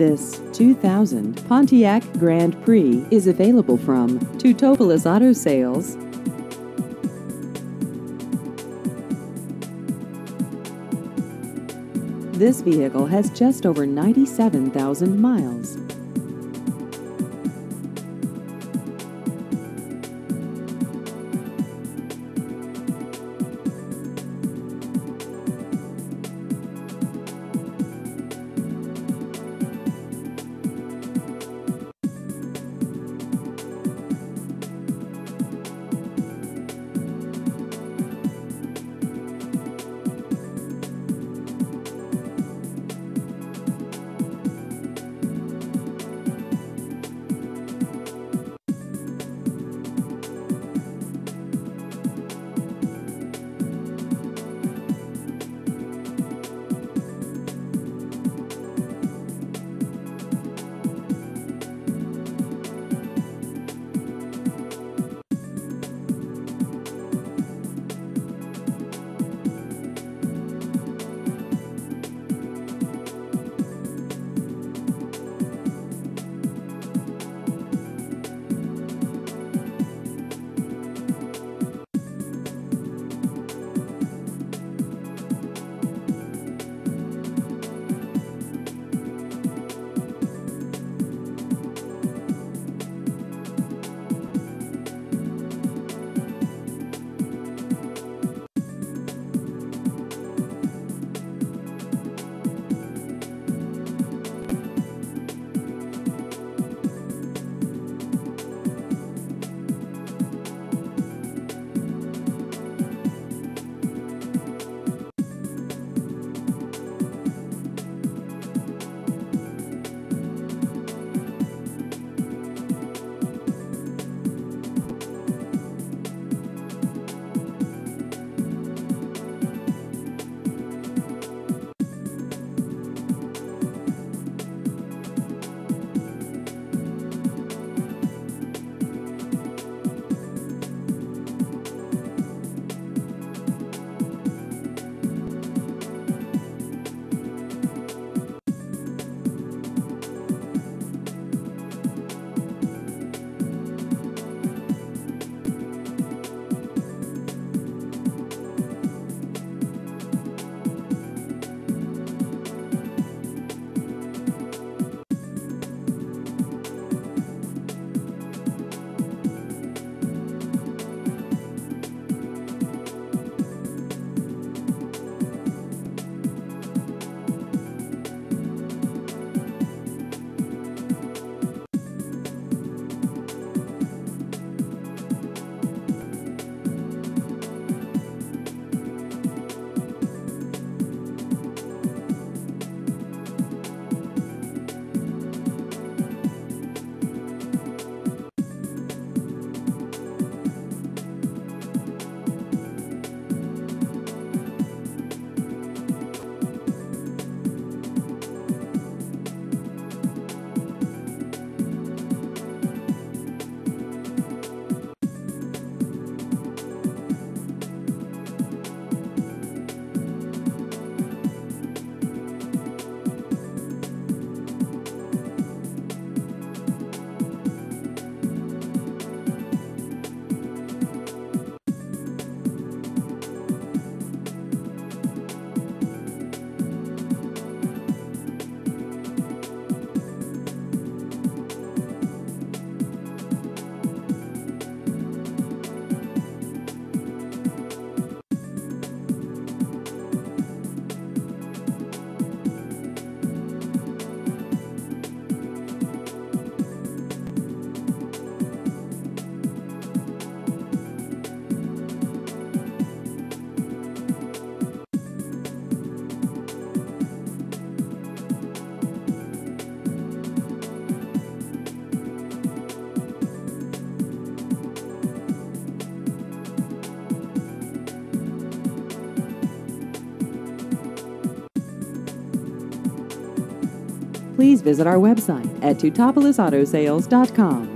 This 2000 Pontiac Grand Prix is available from Teutopolis Auto Sales. This vehicle has just over 97,000 miles. Please visit our website at teutopolisautosales.com.